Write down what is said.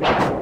you.